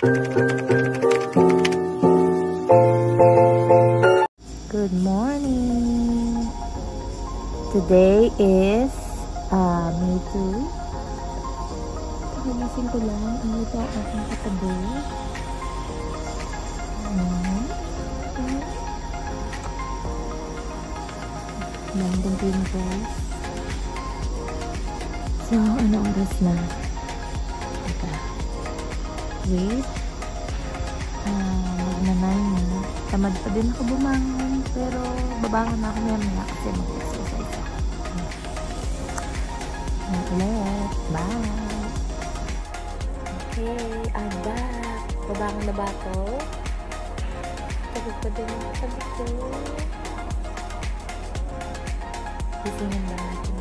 Good morning. Today is uh, May 2. Kakagising ko lang. Ano ito ang aking katabi? Ayan. London Green guys. So, ano oras na? Wait. Ah, magna-nine na. Tamad pa din ako bumangon. Pero, babangon na ako maya kasi mag-exercise ako. Yan ulit. Bye! Okay, I'm back. Babangon na ba ako? Pagod pa din ako sabi ko. Gisingin ba natin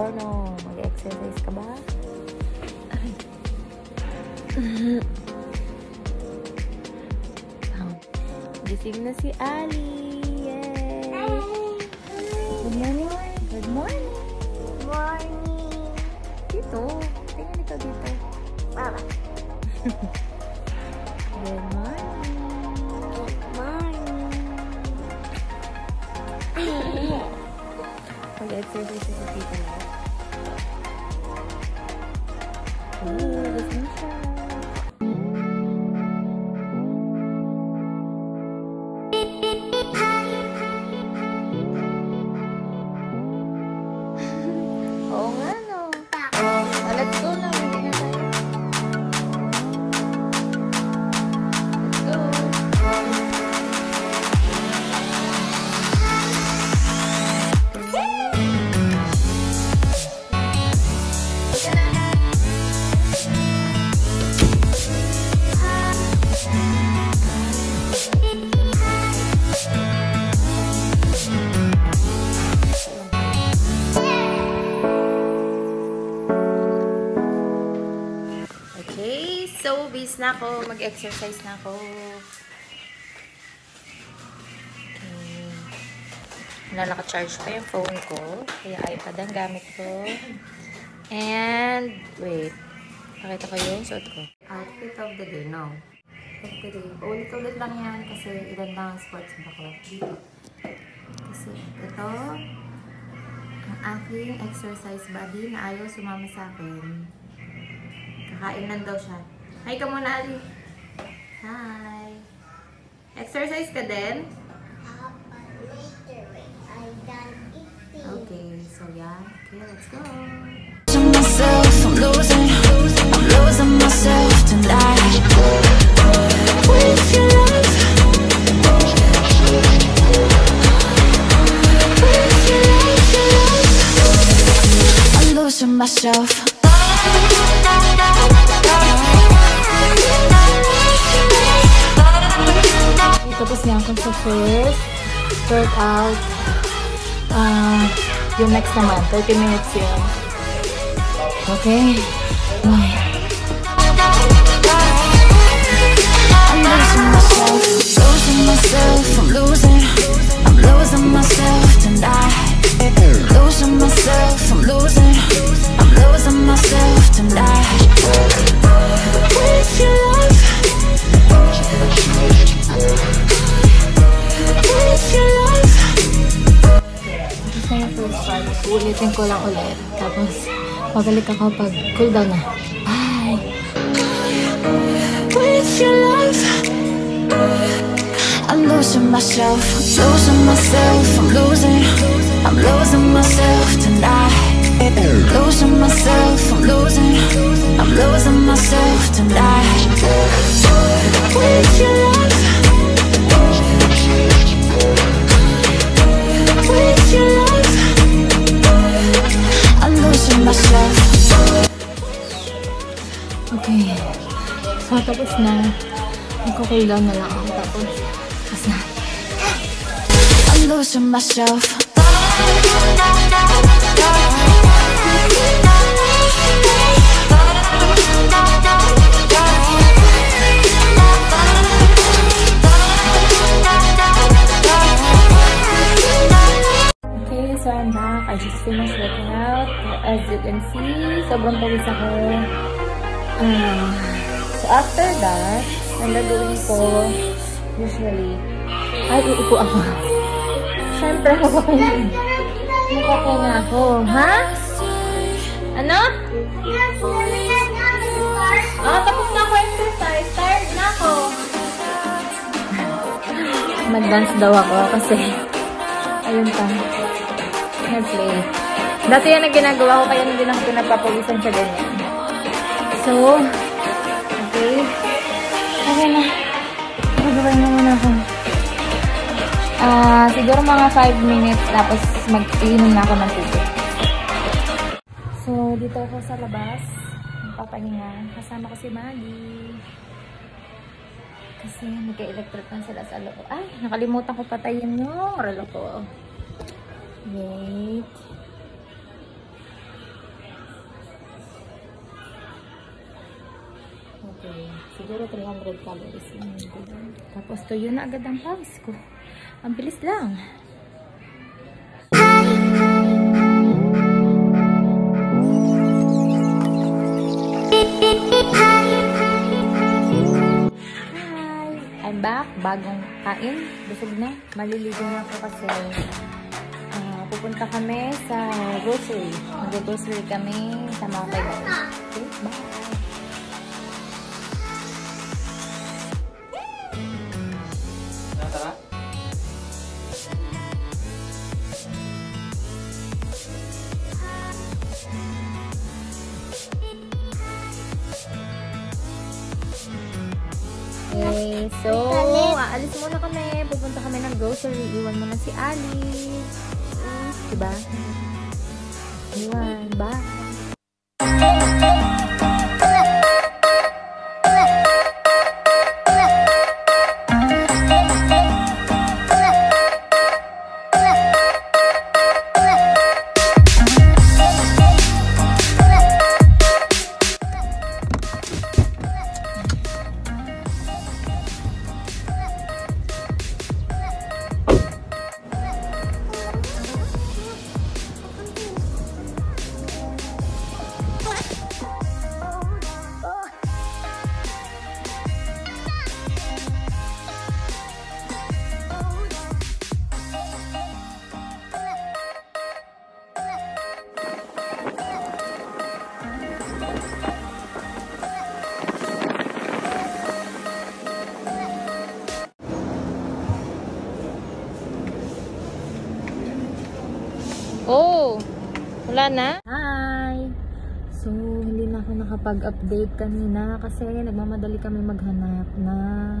or no? Mag-exercise ka ba? Ay. Wow. Gising na si Ali. Yay! Good morning. Good morning. Morning. Dito. Tingnan ikaw dito. Baba. Good morning. Morning. Mag-exercise si Tita ako. Mag-exercise na ako. Okay. Wala naka-charge pa yung phone ko. Kaya iPad ang gamit ko. And, wait. Pakita ko yung suot ko. Outfit of the day, no. Of the day. Ulit-ulit lang yan kasi ilan lang ang sports bra ko. Kasi ito, ang aking exercise body na ayaw sumama sa akin. Kakain lang daw siya. Hi ka muna, Ali. Hi. Exercise ka din? Later. Okay, so yeah. Okay, let's go. Myself. Tapos na ako sa first workout. Ah, yung next naman, 30 minutes yun. Okay? Ay. Ako pag cool down na. Bye! with your love. I'm losing myself, I'm losing myself, I'm losing, I'm losing myself tonight. Losing myself, I'm losing, I'm losing myself tonight. With your love. So, tapos na. Magko-cool down na lang ako. Tapos, tapos na. I'm losing myself. Okay, so I'm back. I just finished working out. as you can see, sobrang pawis ako. Ah, so after that, ang gagawin ko, usually, ay, uupo ako. Siyempre, makakain. Makakain na ako. Ha? Ano? Ah, tapos na ako exercise. Tired na ako. Nag-dance daw ako kasi ayun pa. Nag-play. Dati yan ang ginagawa ko kaya hindi lang pinapapawisan sa ganyan. So. Okay na. Magagawin na muna ako. Ah, siguro mga 5 minutes tapos mag-inom na ako ng tubig. So, dito ako sa labas. Papahinga. Kasama ko si Maggie. Kasi nagka-electric na sila sa loob. Ay, nakalimutan ko patayin yung relo ko. Wait. Siguro 300 calories lang yun. Tapos tuyo na agad ang pawis ko. Ang bilis lang. Back. Bagong kain. Busog na. Maliligo na ako kasi ah, pupunta kami sa grocery. Mag-grocery kami sa mga kaibigan. Okay, bye! Aalis muna kami. Pupunta kami ng grocery. Iwan mo na si Ali. Diba? Iwan. Bye. Wala na? Hi! So, hindi na ako nakapag-update kanina kasi nagmamadali kami maghanap ng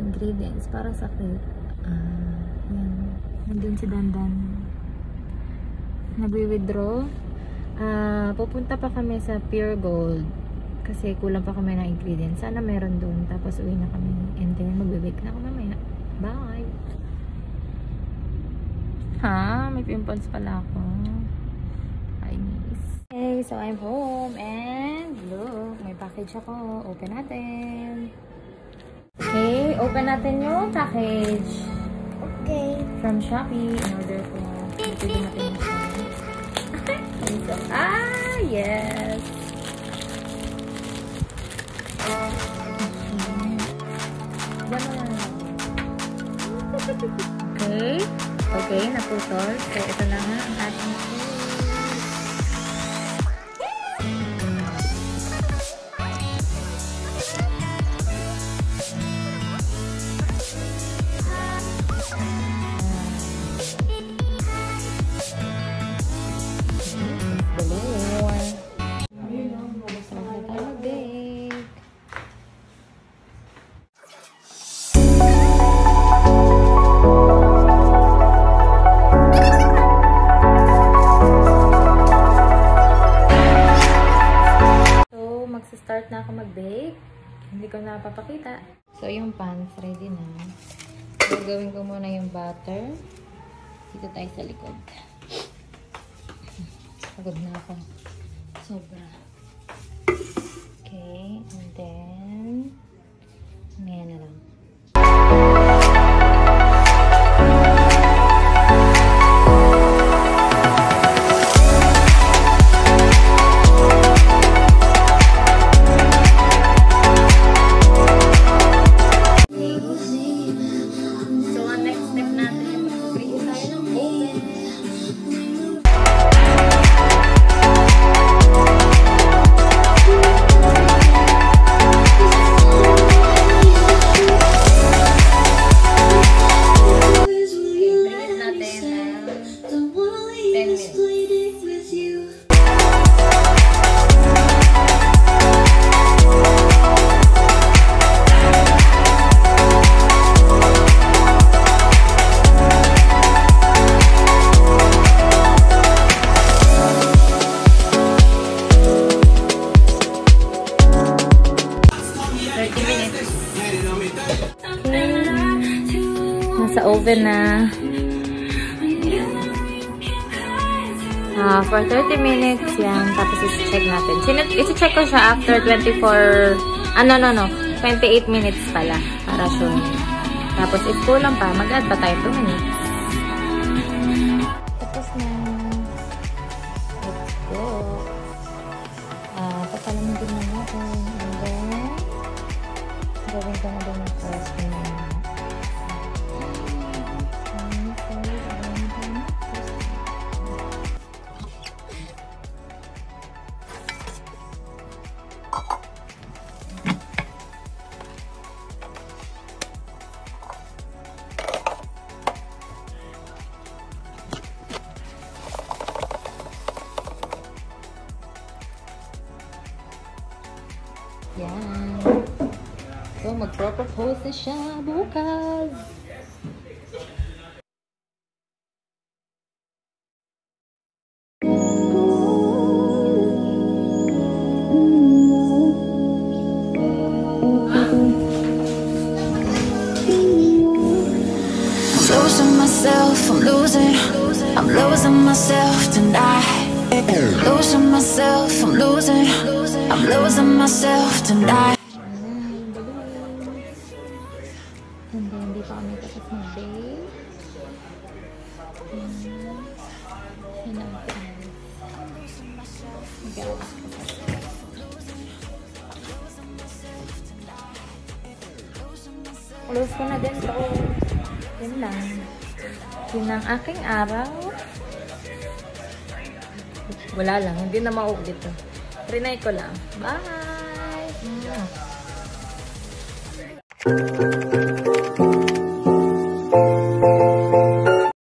ingredients para sa cake. Ah, yan. Nandun si Dandan. Nagwi-withdraw. Ah, pupunta pa kami sa Pure Gold kasi kulang pa kami ng ingredients. Sana meron doon. Tapos uwi na kami. And then, magbe-bake na ako mamaya. Bye! Ha? May pimples pala ako. Okay, so I'm home and look, may package ako. Open natin. Okay, open natin yung package Okay. from Shopee in order ko pwede natin yung ah, yes! Okay. Okay, naputol. So, ito na nga ang ating Dito tayo sa likod. Pagod na ako. Sobra. Okay, and then, mamaya na lang. 7 na. Ah, for 30 minutes yan. Tapos isi-check natin. Isi-check ko siya after 24, ano, no, no, 28 minutes pala. Para sure. Tapos if kulang pa, mag-add pa tayo 2 minutes. Tapos na. Let's go. Ah, papalamin din na natin. And then, gawin ko na din yung first na So. I'm losing myself, I'm losing, I'm losing myself tonight. Losing myself, I'm losing, I'm losing myself tonight. Then, hindi pa tapos mag-bake. Ayan. Yan ang price. Guys. Close ko na din to. Yan lang. Yun ang aking araw. Wala lang. Hindi na maulit to. Trinay ko lang. Bye! Mwah.